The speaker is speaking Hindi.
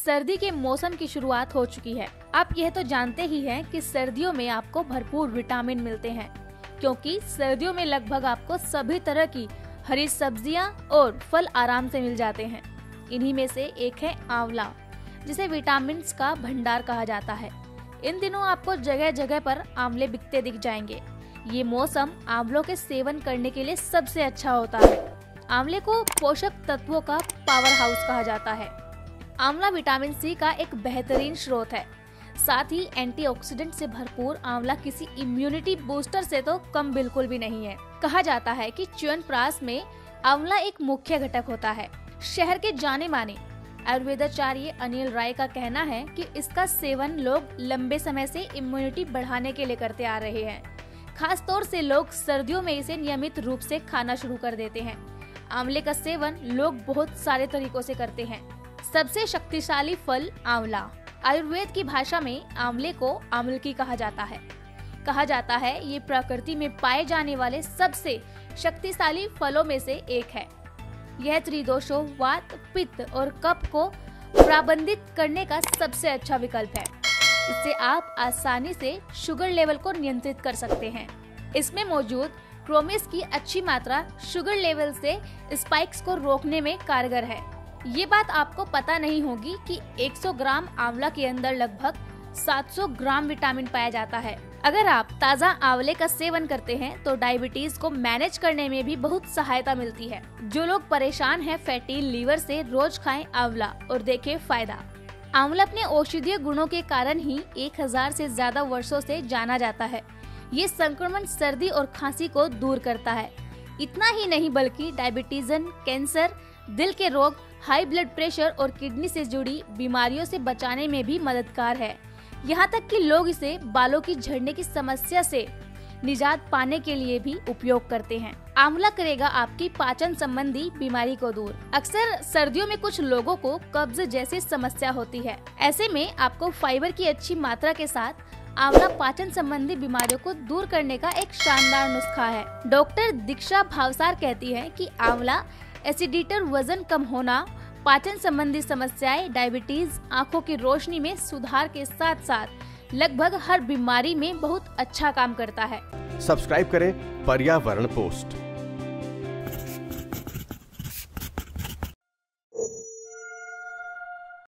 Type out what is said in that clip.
सर्दी के मौसम की शुरुआत हो चुकी है। आप यह तो जानते ही हैं कि सर्दियों में आपको भरपूर विटामिन मिलते हैं, क्योंकि सर्दियों में लगभग आपको सभी तरह की हरी सब्ज़ियाँ और फल आराम से मिल जाते हैं। इन्हीं में से एक है आंवला, जिसे विटामिन का भंडार कहा जाता है। इन दिनों आपको जगह जगह पर आंवले बिकते दिख जाएँगे। ये मौसम आंवलों के सेवन करने के लिए सबसे अच्छा होता है। आंवले को पोषक तत्वों का पावर हाउस कहा जाता है। आंवला विटामिन सी का एक बेहतरीन स्रोत है। साथ ही एंटीऑक्सीडेंट से भरपूर आंवला किसी इम्यूनिटी बूस्टर से तो कम बिल्कुल भी नहीं है। कहा जाता है कि च्यवनप्राश में आंवला एक मुख्य घटक होता है। शहर के जाने माने। आयुर्वेदाचार्य अनिल राय का कहना है कि इसका सेवन लोग लंबे समय से इम्यूनिटी बढ़ाने के लिए करते आ रहे हैं। खास तौर से लोग सर्दियों में इसे नियमित रूप से खाना शुरू कर देते हैं। आंवले का सेवन लोग बहुत सारे तरीकों से करते हैं। सबसे शक्तिशाली फल आंवला। आयुर्वेद की भाषा में आंवले को आमलकी कहा जाता है। कहा जाता है, ये प्रकृति में पाए जाने वाले सबसे शक्तिशाली फलों में से एक है। यह त्रिदोषों, वात, पित्त और कप को प्रबंधित करने का सबसे अच्छा विकल्प है। इससे आप आसानी से शुगर लेवल को नियंत्रित कर सकते हैं। इसमें मौजूद क्रोमिस की अच्छी मात्रा शुगर लेवल से स्पाइक्स को रोकने में कारगर है। ये बात आपको पता नहीं होगी कि 100 ग्राम आंवला के अंदर लगभग 700 ग्राम विटामिन पाया जाता है। अगर आप ताज़ा आंवले का सेवन करते हैं तो डायबिटीज़ को मैनेज करने में भी बहुत सहायता मिलती है। जो लोग परेशान हैं, फैटी, लीवर से रोज खाएँ आंवला और देखें फ़ायदा। आंवला अपने औषधीय गुणों के कारण ही 1000 से ज़्यादा वर्षों से जाना जाता है। ये संक्रमण सर्दी और खांसी को दूर करता है। इतना ही नहीं, बल्कि डायबिटीजन, कैंसर, दिल के रोग हाई ब्लड प्रेशर और किडनी से जुड़ी बीमारियों से बचाने में भी मददगार है। यहाँ तक कि लोग इसे बालों की झड़ने की समस्या से निजात पाने के लिए भी उपयोग करते हैं। आंवला करेगा आपकी पाचन संबंधी बीमारी को दूर। अक्सर सर्दियों में कुछ लोगों को कब्ज जैसी समस्या होती है। ऐसे में आपको फाइबर की अच्छी मात्रा के साथ आंवला पाचन संबंधी बीमारियों को दूर करने का एक शानदार नुस्खा है। डॉक्टर दीक्षा भावसार कहती है कि आंवला एसिडिटर वज़न कम होना, पाचन संबंधी समस्याएँ, डायबिटीज़, आँखों की रोशनी में सुधार के साथ साथ लगभग हर बीमारी में बहुत अच्छा काम करता है। सब्सक्राइब करें पर्यावरण पोस्ट।